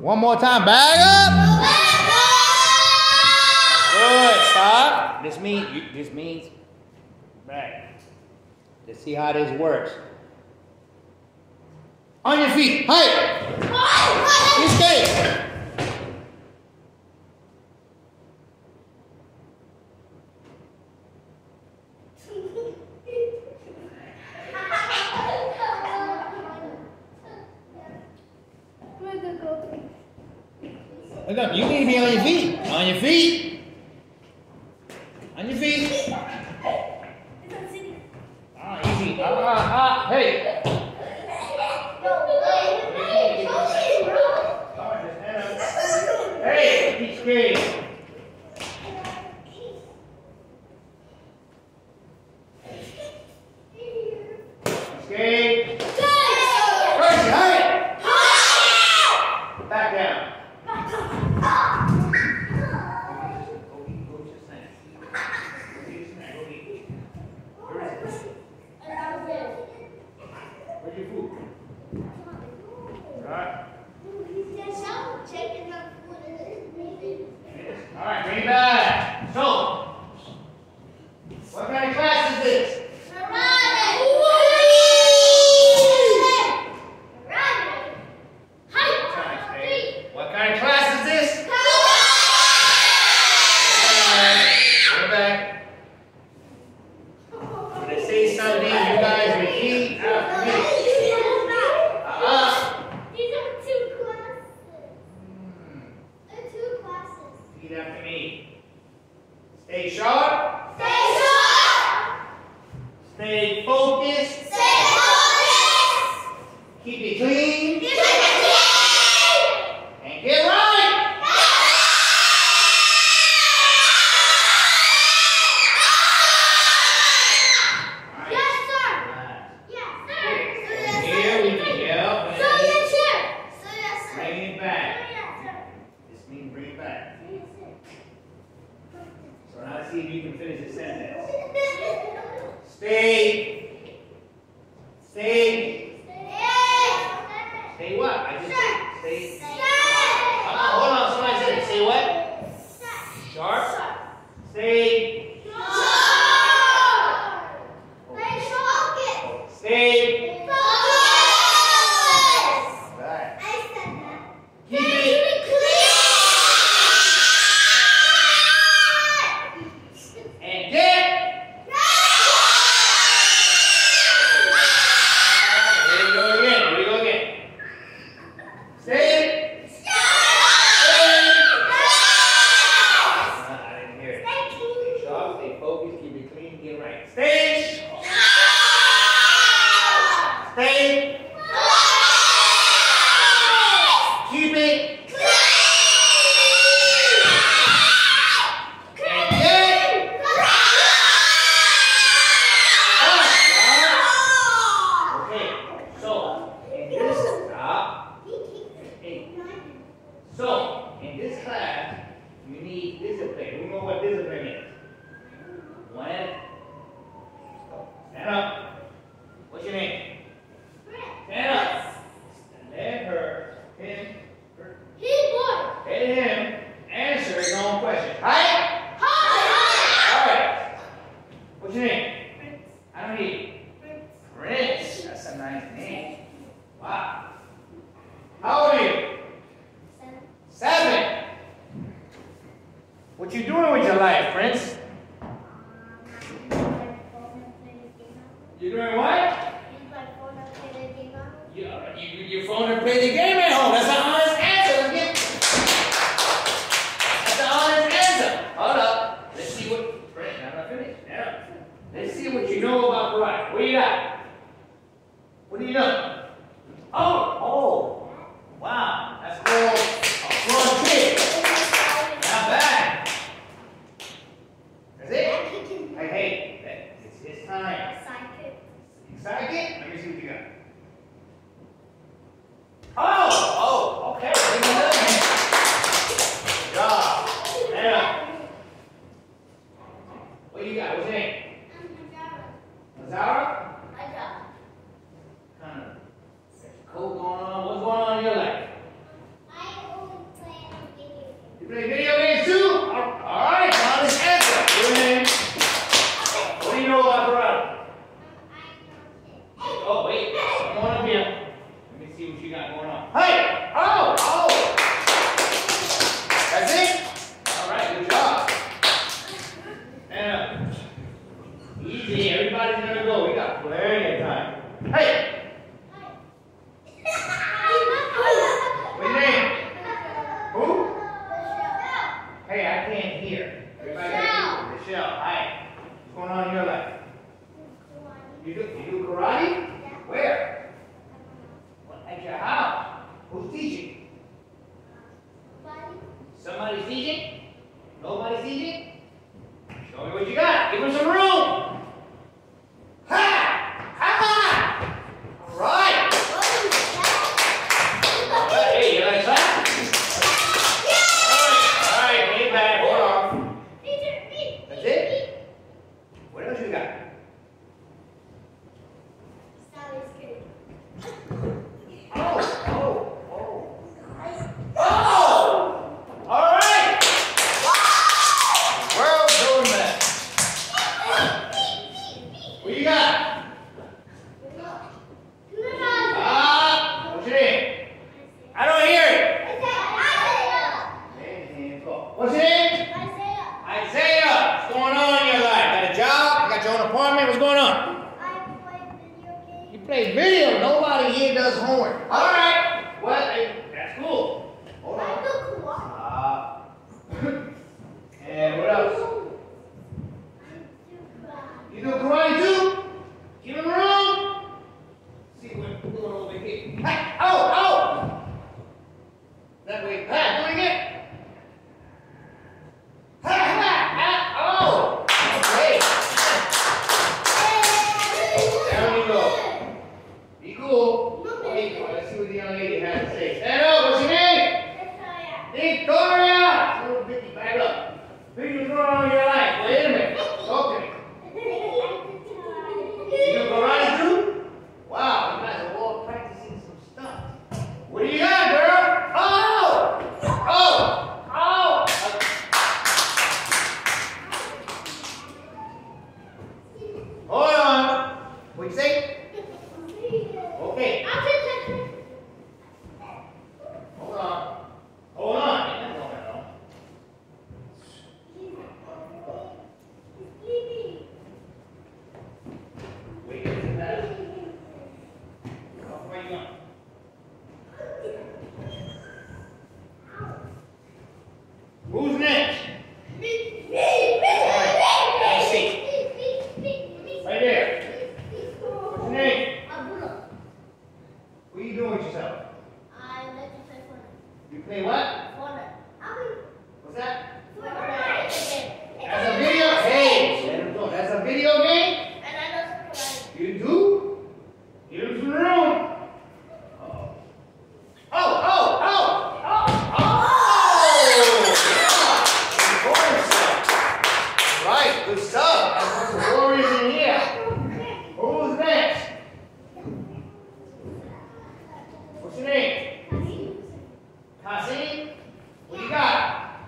One more time. Back up. Good. Stop. This means this means back. Let's see how this works. On your feet. Hey. You stay. up. You need to be on your feet. On your feet. On your feet. Ah, easy. Ah, ah, ah. Hey. Let's see if you can finish the sentence. Stay. Stay. What you doing with your life, Prince? You doing what? Yeah, uh, you, your phone and play the game at home. That's an honest answer. That's an honest answer. Hold up. Let's see what. Prince, I'm not finished. Yeah. Let's see what you know about Brian. What do you got? What do you know? Oh, play video games too? Alright, now this answer. Your name? What do you know about karate? Oh, wait. Come on up here. Let me see what you got going on. Hey! Oh! Oh! That's it? Alright, easy, everybody's gonna go. We got plenty of time. Hey! Or teaching. What do you got? Patsy, what do you got?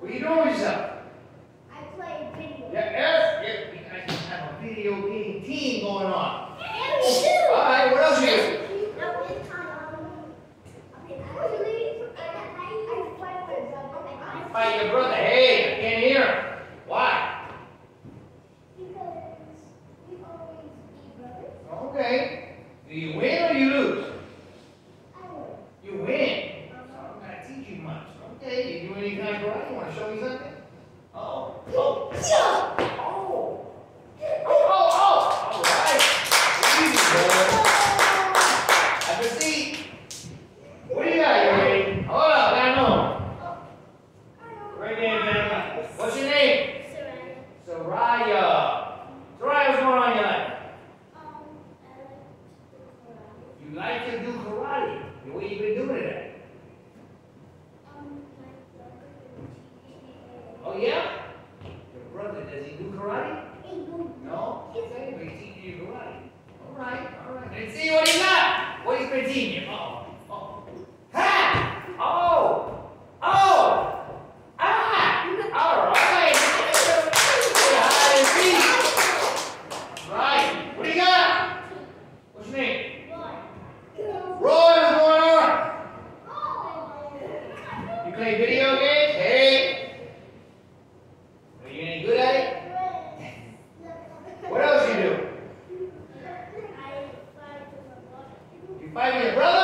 What are you doing yourself? Five minutes, brother.